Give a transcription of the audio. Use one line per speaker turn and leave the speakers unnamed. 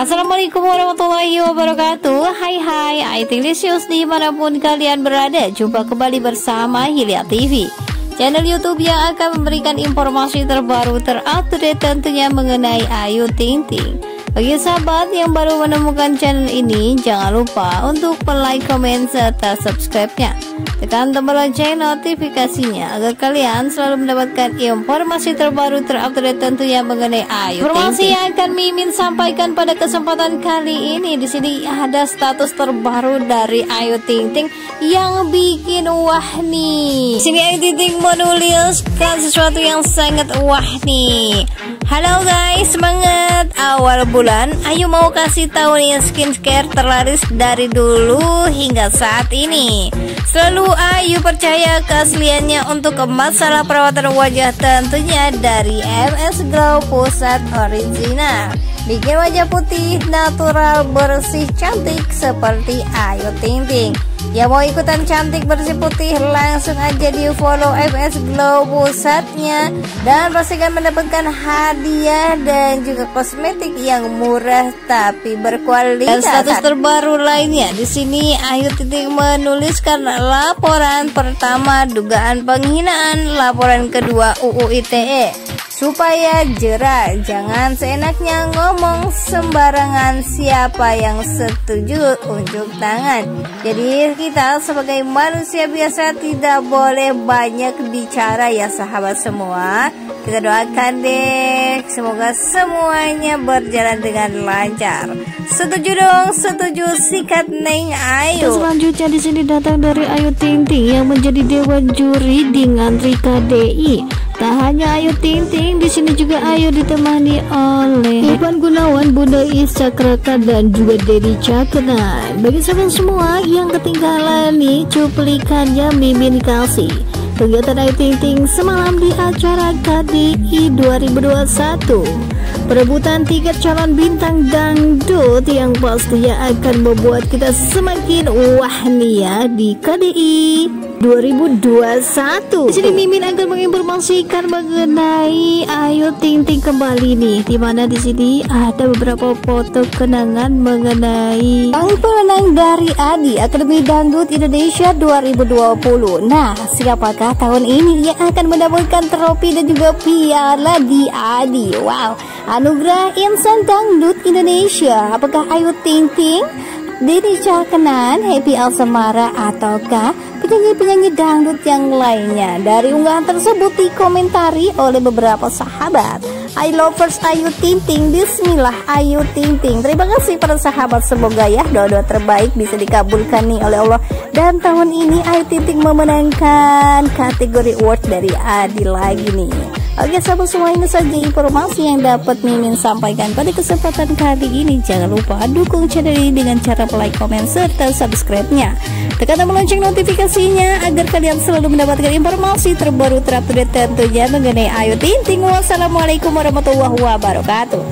Assalamualaikum warahmatullahi wabarakatuh. Hai hai, IT Lisius di mana pun kalian berada Jumpa kembali bersama Hilya TV Channel Youtube yang akan memberikan informasi terbaru terupdate tentunya mengenai Ayu Ting Ting. Bagi sahabat yang baru menemukan channel ini, jangan lupa untuk like, komen, serta subscribe-nya. Tekan tombol lonceng notifikasinya agar kalian selalu mendapatkan informasi terbaru terupdate tentunya mengenai Ayu Informasi yang akan Mimin sampaikan pada kesempatan kali ini di sini ada status terbaru dari Ayu Ting Ting yang bikin wah nih. Sini Ayu Ting Ting menuliskan sesuatu yang sangat wah nih. Halo guys, semangat awal bulan. Ayu mau kasih tahu nih skincare terlaris dari dulu hingga saat ini. Selalu Ayu percaya keasliannya untuk masalah perawatan wajah tentunya dari MS Glow Pusat Original. Bikin wajah putih, natural, bersih, cantik seperti Ayu Ting Ting. Ya mau ikutan cantik bersih putih langsung aja di follow FS Glow pusatnya dan pastikan mendapatkan hadiah dan juga kosmetik yang murah tapi berkualitas. Dan status terbaru lainnya di sini Ayu Titik menuliskan laporan pertama dugaan penghinaan, laporan kedua UU ITE supaya jerah jangan seenaknya ngomong sembarangan. Siapa yang setuju unjuk tangan. Jadi kita sebagai manusia biasa tidak boleh banyak bicara ya sahabat semua. Kita doakan deh semoga semuanya berjalan dengan lancar. Setuju dong setuju sikat Neng Ayu
selanjutnya di sini datang dari Ayu Ting Ting yang menjadi dewan juri dengan Rika DI Tak hanya Ayu Ting Ting, di sini juga Ayu ditemani oleh Ivan Gunawan, Bunda Isa Kraka dan juga Dedi Cakna. Bagi sahabat semua yang ketinggalan nih cuplikannya Mimin Kasih. Kegiatan Ayu Ting Ting semalam di acara KDI 2021 Perebutan tiket calon bintang dangdut yang pastinya akan membuat kita semakin wah nih ya di KDI 2021. Di sini Mimin akan menginformasikan mengenai Ayu Ting Ting kembali nih, di mana di sini ada beberapa foto kenangan mengenai
Sang pemenang dari ADI Akademi Dangdut Indonesia 2020. Nah, siapakah tahun ini yang akan mendapatkan trofi dan juga piala di ADI? Wow, anugerah Insan Dangdut Indonesia. Apakah Ayu Ting Ting? Dini Cahkenan, Happy Alsamara, ataukah penyanyi-penyanyi dangdut yang lainnya. Dari unggahan tersebut dikomentari oleh beberapa sahabat. I lovers Ayu Ting Ting, Bismillah Ayu Ting Ting. Terima kasih para sahabat, semoga ya doa-doa terbaik bisa dikabulkan nih oleh Allah. Dan tahun ini Ayu Ting Ting memenangkan kategori award dari Adi lagi nih. Oke sahabat semua ini saja informasi yang dapat Mimin sampaikan pada kesempatan kali ini. Jangan lupa dukung channel ini dengan cara like, komen, serta subscribe-nya. Tekan tombol lonceng notifikasinya agar kalian selalu mendapatkan informasi terbaru terupdate tentunya mengenai Ayu Ting Ting. Wassalamualaikum warahmatullahi wabarakatuh